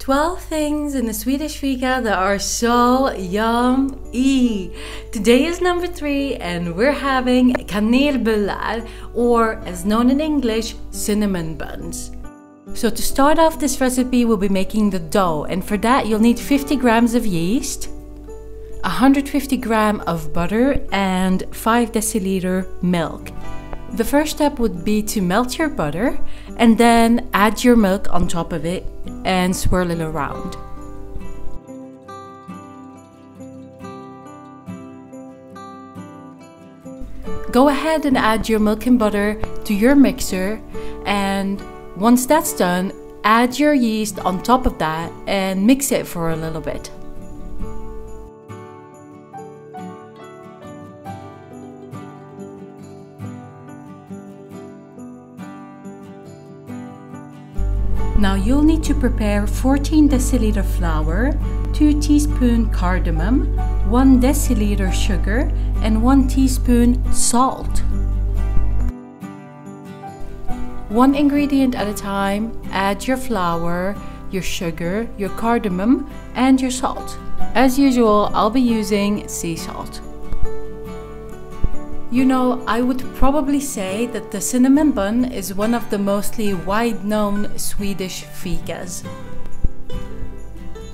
12 things in the Swedish fika that are so yummy. Today is number 3 and we're having kanelbullar or as known in English cinnamon buns. So to start off this recipe we'll be making the dough and for that you'll need 50 grams of yeast, 150 gram of butter and 5 deciliter milk. The first step would be to melt your butter and then add your milk on top of it and swirl it around. Go ahead and add your milk and butter to your mixer and once that's done, add your yeast on top of that and mix it for a little bit. Now you'll need to prepare 14 deciliter flour, 2 teaspoon cardamom, 1 deciliter sugar, and 1 teaspoon salt. One ingredient at a time, add your flour, your sugar, your cardamom, and your salt. As usual, I'll be using sea salt. You know, I would probably say that the cinnamon bun is one of the mostly wide known Swedish fikas.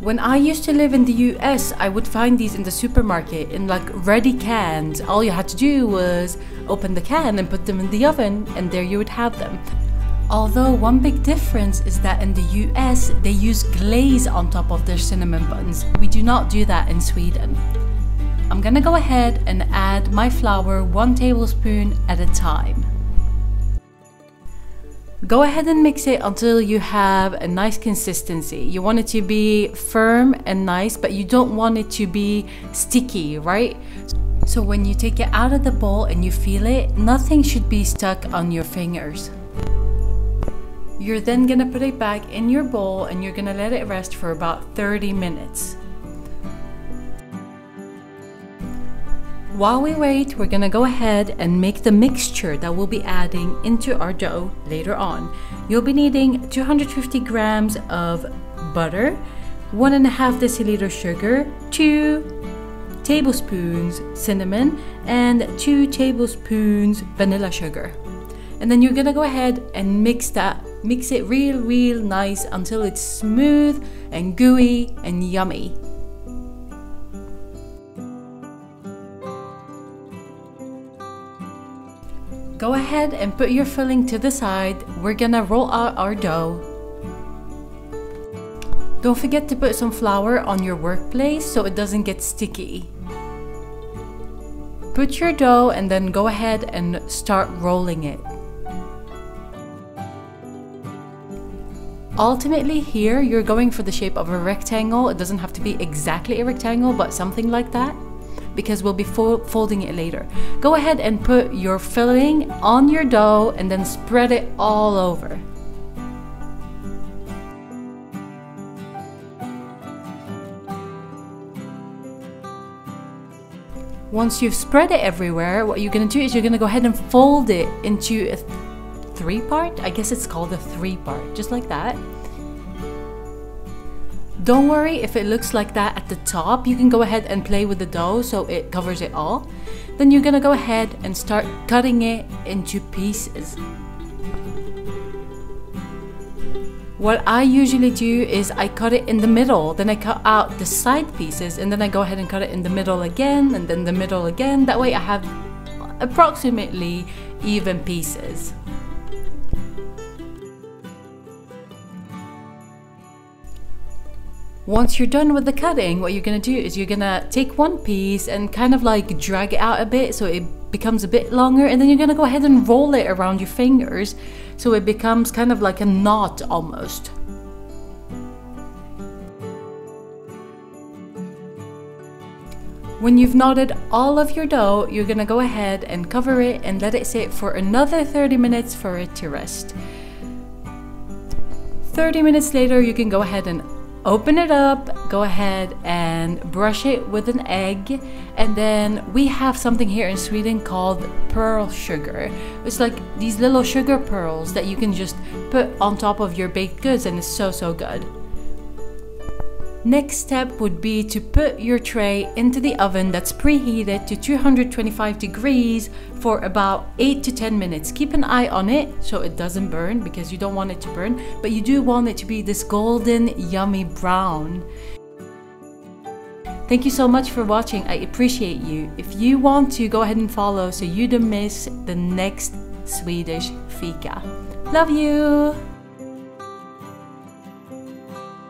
When I used to live in the US, I would find these in the supermarket in like ready cans. All you had to do was open the can and put them in the oven, and there you would have them. Although, one big difference is that in the US, they use glaze on top of their cinnamon buns. We do not do that in Sweden. I'm gonna go ahead and add my flour one tablespoon at a time. Go ahead and mix it until you have a nice consistency. You want it to be firm and nice, but you don't want it to be sticky, right? So when you take it out of the bowl and you feel it, nothing should be stuck on your fingers. You're then gonna put it back in your bowl and you're gonna let it rest for about 30 minutes. While we wait, we're gonna go ahead and make the mixture that we'll be adding into our dough later on. You'll be needing 250 grams of butter, one and a half deciliter sugar, two tablespoons cinnamon, and two tablespoons vanilla sugar. And then you're gonna go ahead and mix that, mix it real, real nice until it's smooth and gooey and yummy. Go ahead and put your filling to the side. We're gonna roll out our dough. Don't forget to put some flour on your workplace so it doesn't get sticky. Put your dough and then go ahead and start rolling it. Ultimately here, you're going for the shape of a rectangle. It doesn't have to be exactly a rectangle, but something like that because we'll be fo folding it later. Go ahead and put your filling on your dough and then spread it all over. Once you've spread it everywhere, what you're gonna do is you're gonna go ahead and fold it into a th three part. I guess it's called a three part, just like that. Don't worry if it looks like that at the top, you can go ahead and play with the dough so it covers it all. Then you're gonna go ahead and start cutting it into pieces. What I usually do is I cut it in the middle, then I cut out the side pieces, and then I go ahead and cut it in the middle again, and then the middle again. That way I have approximately even pieces. Once you're done with the cutting, what you're gonna do is you're gonna take one piece and kind of like drag it out a bit so it becomes a bit longer and then you're gonna go ahead and roll it around your fingers so it becomes kind of like a knot almost. When you've knotted all of your dough, you're gonna go ahead and cover it and let it sit for another 30 minutes for it to rest. 30 minutes later, you can go ahead and open it up, go ahead and brush it with an egg. And then we have something here in Sweden called pearl sugar. It's like these little sugar pearls that you can just put on top of your baked goods and it's so, so good. Next step would be to put your tray into the oven that's preheated to 225 degrees for about 8 to 10 minutes. Keep an eye on it so it doesn't burn because you don't want it to burn, but you do want it to be this golden, yummy brown. Thank you so much for watching. I appreciate you. If you want to, go ahead and follow so you don't miss the next Swedish fika. Love you!